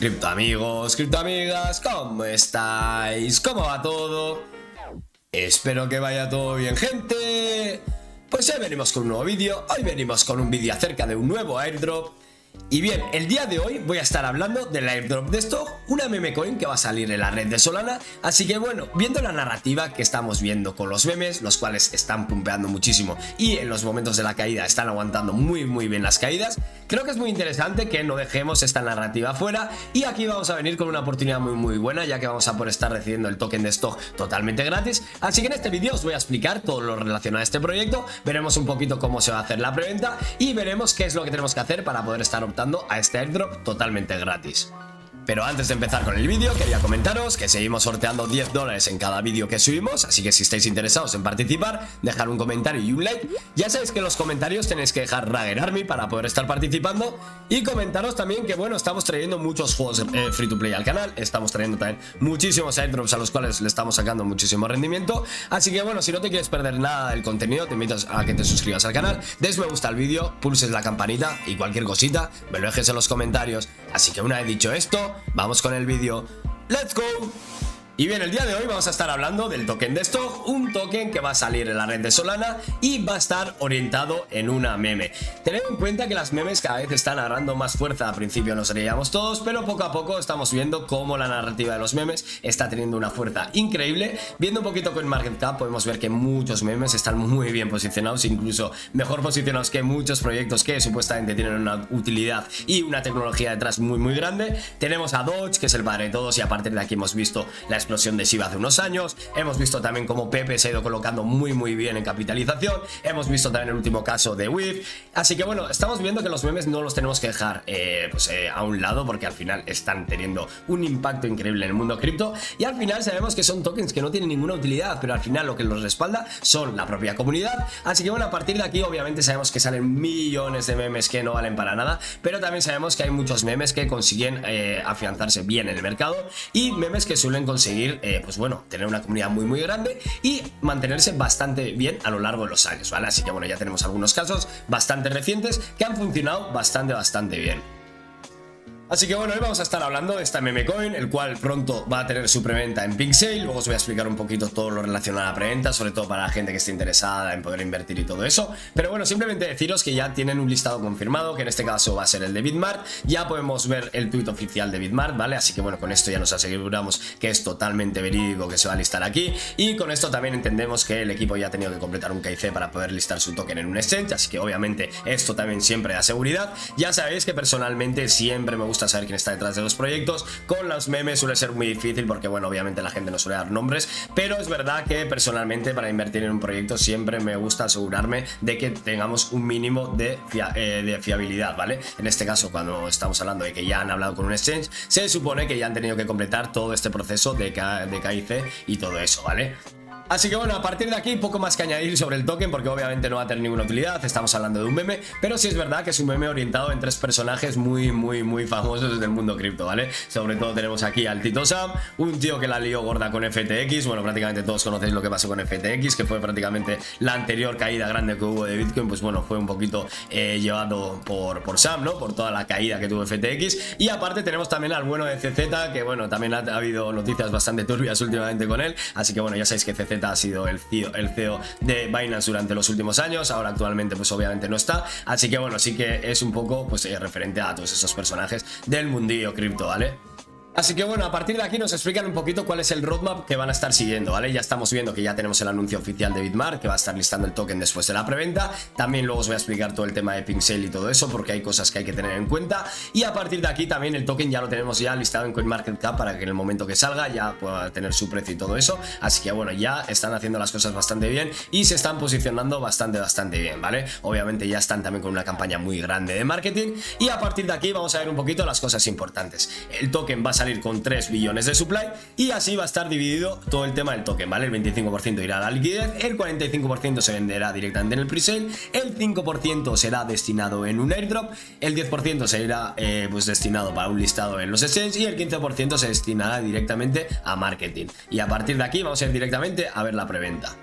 Cripto amigos, cripto amigas, ¿cómo estáis? ¿Cómo va todo? Espero que vaya todo bien, gente. Pues hoy venimos con un nuevo vídeo, hoy venimos con un vídeo acerca de un nuevo airdrop y bien, el día de hoy voy a estar hablando del airdrop de stock, una meme coin que va a salir en la red de Solana, así que bueno, viendo la narrativa que estamos viendo con los memes, los cuales están pumpeando muchísimo y en los momentos de la caída están aguantando muy muy bien las caídas, creo que es muy interesante que no dejemos esta narrativa fuera. Y aquí vamos a venir con una oportunidad muy muy buena ya que vamos a poder estar recibiendo el token de stock totalmente gratis, así que en este vídeo os voy a explicar todo lo relacionado a este proyecto, veremos un poquito cómo se va a hacer la preventa y veremos qué es lo que tenemos que hacer para poder estar optando a este airdrop totalmente gratis. Pero antes de empezar con el vídeo, quería comentaros que seguimos sorteando 10 dólares en cada vídeo que subimos, así que si estáis interesados en participar, dejar un comentario y un like. Ya sabéis que en los comentarios tenéis que dejar Ragger Army para poder estar participando. Y comentaros también que, bueno, estamos trayendo muchos juegos eh, free to play al canal, estamos trayendo también muchísimos airdrops a los cuales le estamos sacando muchísimo rendimiento. Así que, bueno, si no te quieres perder nada del contenido, te invito a que te suscribas al canal, des me gusta al vídeo, pulses la campanita y cualquier cosita, me lo dejes en los comentarios. Así que una vez dicho esto, vamos con el vídeo. ¡Let's go! Y bien, el día de hoy vamos a estar hablando del token de stock, un token que va a salir en la red de Solana y va a estar orientado en una meme. Tened en cuenta que las memes cada vez están agarrando más fuerza, al principio nos reíamos todos, pero poco a poco estamos viendo cómo la narrativa de los memes está teniendo una fuerza increíble. Viendo un poquito con Market Cap podemos ver que muchos memes están muy bien posicionados, incluso mejor posicionados que muchos proyectos que supuestamente tienen una utilidad y una tecnología detrás muy muy grande. Tenemos a Dodge, que es el padre de todos, y a partir de aquí hemos visto la explosión de Shiba hace unos años, hemos visto también cómo Pepe se ha ido colocando muy muy bien en capitalización, hemos visto también el último caso de WIF, así que bueno, estamos viendo que los memes no los tenemos que dejar eh, pues, eh, a un lado porque al final están teniendo un impacto increíble en el mundo cripto. Y al final sabemos que son tokens que no tienen ninguna utilidad, pero al final lo que los respalda son la propia comunidad, así que bueno, a partir de aquí obviamente sabemos que salen millones de memes que no valen para nada, pero también sabemos que hay muchos memes que consiguen eh, afianzarse bien en el mercado y memes que suelen conseguir eh, pues bueno, tener una comunidad muy muy grande y mantenerse bastante bien a lo largo de los años, ¿vale? Así que bueno, ya tenemos algunos casos bastante recientes que han funcionado bastante bastante bien. Así que bueno, hoy vamos a estar hablando de esta meme coin, el cual pronto va a tener su preventa en Pixel. Luego os voy a explicar un poquito todo lo relacionado a la preventa, sobre todo para la gente que esté interesada en poder invertir y todo eso. Pero bueno, simplemente deciros que ya tienen un listado confirmado, que en este caso va a ser el de Bitmart. Ya podemos ver el tweet oficial de Bitmart, ¿vale? Así que bueno, con esto ya nos aseguramos que es totalmente verídico que se va a listar aquí. Y con esto también entendemos que el equipo ya ha tenido que completar un KIC para poder listar su token en un exchange. Así que obviamente esto también siempre da seguridad. Ya sabéis que personalmente siempre me gusta saber quién está detrás de los proyectos. Con los memes suele ser muy difícil porque, bueno, obviamente la gente no suele dar nombres, pero es verdad que personalmente para invertir en un proyecto siempre me gusta asegurarme de que tengamos un mínimo de, eh, fiabilidad, ¿vale? En este caso, cuando estamos hablando de que ya han hablado con un exchange, se supone que ya han tenido que completar todo este proceso de, de KIC y todo eso, ¿vale? Así que bueno, a partir de aquí poco más que añadir sobre el token porque obviamente no va a tener ninguna utilidad, estamos hablando de un meme, pero sí es verdad que es un meme orientado en tres personajes muy, muy, muy famosos del mundo cripto, ¿vale? Sobre todo tenemos aquí al Tito Sam, un tío que la lió gorda con FTX, bueno, prácticamente todos conocéis lo que pasó con FTX, que fue prácticamente la anterior caída grande que hubo de Bitcoin, pues bueno, fue un poquito eh, llevado por, por Sam, ¿no? Por toda la caída que tuvo FTX, y aparte tenemos también al bueno de CZ, que bueno, también ha, ha habido noticias bastante turbias últimamente con él, así que bueno, ya sabéis que CZ ha sido el CEO, CEO de Binance durante los últimos años, ahora actualmente pues obviamente no está, así que bueno, sí que es un poco pues eh, referente a todos esos personajes del mundillo cripto, ¿vale? Así que bueno, a partir de aquí nos explican un poquito cuál es el roadmap que van a estar siguiendo, ¿vale? Ya estamos viendo que ya tenemos el anuncio oficial de Bitmart, que va a estar listando el token después de la preventa. También luego os voy a explicar todo el tema de Pink Sale y todo eso, porque hay cosas que hay que tener en cuenta. Y a partir de aquí también el token ya lo tenemos ya listado en CoinMarketCap para que en el momento que salga ya pueda tener su precio y todo eso. Así que bueno, ya están haciendo las cosas bastante bien y se están posicionando bastante, bastante bien, ¿vale? Obviamente ya están también con una campaña muy grande de marketing. Y a partir de aquí vamos a ver un poquito las cosas importantes. El token va a salir con 3 billones de supply y así va a estar dividido todo el tema del token, ¿vale? El 25% irá a la liquidez, el 45% se venderá directamente en el presale, el 5% será destinado en un airdrop, el 10% se irá eh, pues destinado para un listado en los exchanges y el 15% se destinará directamente a marketing. Y a partir de aquí vamos a ir directamente a ver la preventa.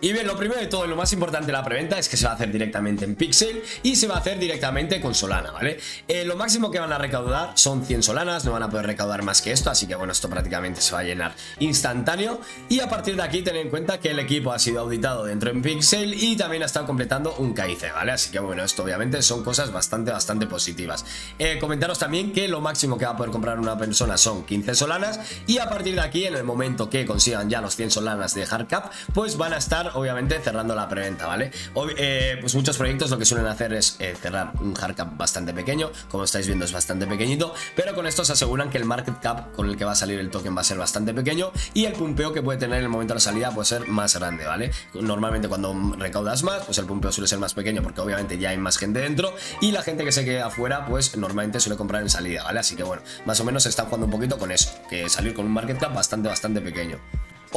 Y bien, lo primero de todo y lo más importante de la preventa es que se va a hacer directamente en Pixel y se va a hacer directamente con Solana, ¿vale? Eh, lo máximo que van a recaudar son 100 Solanas, no van a poder recaudar más que esto, así que bueno, esto prácticamente se va a llenar instantáneo. Y a partir de aquí, tened en cuenta que el equipo ha sido auditado dentro en Pixel y también ha estado completando un KIC, ¿vale? Así que bueno, esto obviamente son cosas bastante, bastante positivas. Eh, comentaros también que lo máximo que va a poder comprar una persona son 15 Solanas y a partir de aquí, en el momento que consigan ya los 100 Solanas de Hardcap, pues van a estar obviamente cerrando la preventa, ¿vale? Eh, pues muchos proyectos lo que suelen hacer es eh, cerrar un hardcap bastante pequeño, como estáis viendo es bastante pequeñito, pero con esto se aseguran que el market cap con el que va a salir el token va a ser bastante pequeño y el pumpeo que puede tener en el momento de la salida puede ser más grande, ¿vale? Normalmente cuando recaudas más, pues el pumpeo suele ser más pequeño porque obviamente ya hay más gente dentro y la gente que se queda afuera, pues normalmente suele comprar en salida, ¿vale? Así que bueno, más o menos se está jugando un poquito con eso, que salir con un market cap bastante, bastante pequeño.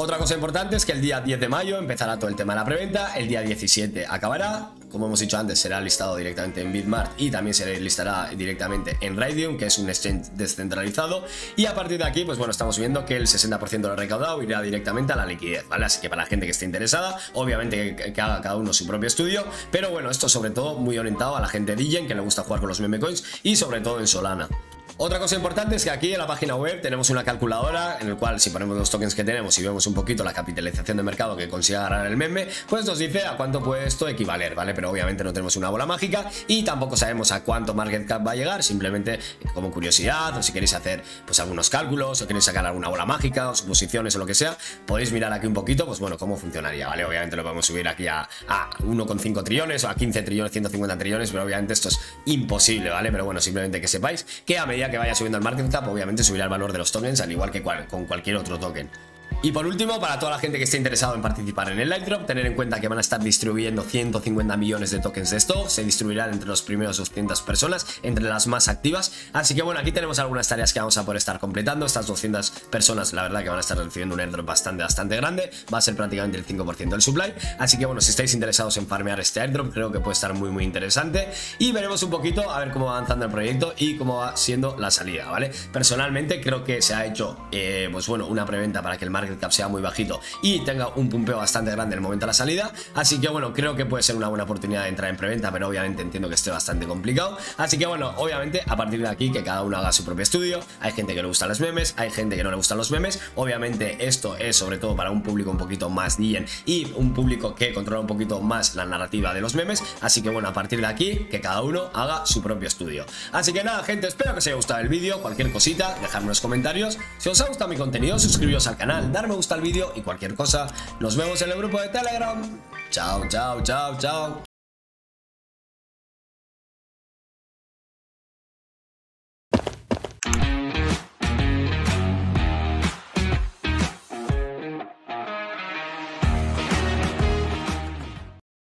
Otra cosa importante es que el día 10 de mayo empezará todo el tema de la preventa, el día 17 acabará, como hemos dicho antes será listado directamente en Bitmart y también se listará directamente en Radium, que es un exchange descentralizado y a partir de aquí, pues bueno, estamos viendo que el 60% de recaudado irá directamente a la liquidez, ¿vale? Así que para la gente que esté interesada, obviamente que, haga cada uno su propio estudio, pero bueno, esto sobre todo muy orientado a la gente DJ que le gusta jugar con los meme coins y sobre todo en Solana. Otra cosa importante es que aquí en la página web tenemos una calculadora en el cual si ponemos los tokens que tenemos y vemos un poquito la capitalización de mercado que consiga ganar el meme, pues nos dice a cuánto puede esto equivaler, ¿vale? Pero obviamente no tenemos una bola mágica y tampoco sabemos a cuánto market cap va a llegar, simplemente como curiosidad o si queréis hacer pues algunos cálculos o queréis sacar alguna bola mágica o suposiciones o lo que sea, podéis mirar aquí un poquito, pues bueno, cómo funcionaría, ¿vale? Obviamente lo podemos subir aquí a, a 1,5 trillones o a 15 trillones, 150 trillones, pero obviamente esto es imposible, ¿vale? Pero bueno, simplemente que sepáis que a medida que vaya subiendo el market cap, obviamente subirá el valor de los tokens, al igual que con cualquier otro token. Y por último, para toda la gente que esté interesado en participar en el Light Drop, tener en cuenta que van a estar distribuyendo 150 millones de tokens de esto, se distribuirán entre los primeros 200 personas, entre las más activas. Así que bueno, aquí tenemos algunas tareas que vamos a poder estar completando. Estas 200 personas, la verdad que van a estar recibiendo un airdrop bastante, bastante grande. Va a ser prácticamente el 5% del supply. Así que bueno, si estáis interesados en farmear este airdrop, creo que puede estar muy, muy interesante. Y veremos un poquito a ver cómo va avanzando el proyecto y cómo va siendo la salida, ¿vale? Personalmente creo que se ha hecho, eh, pues bueno, una preventa para que el market cap sea muy bajito y tenga un pumpeo bastante grande en el momento de la salida. Así que bueno, creo que puede ser una buena oportunidad de entrar en preventa, pero obviamente entiendo que esté bastante complicado. Así que bueno, obviamente a partir de aquí que cada uno haga su propio estudio. Hay gente que le gustan los memes, hay gente que no le gustan los memes. Obviamente esto es sobre todo para un público un poquito más DIEN y un público que controla un poquito más la narrativa de los memes. Así que bueno, a partir de aquí que cada uno haga su propio estudio. Así que nada, gente, espero que os haya gustado el vídeo. Cualquier cosita, dejadme en los comentarios. Si os ha gustado mi contenido, suscribiros al canal, darme gusta al vídeo y cualquier cosa. Nos vemos en el grupo de Telegram. Chao, chao, chao, chao.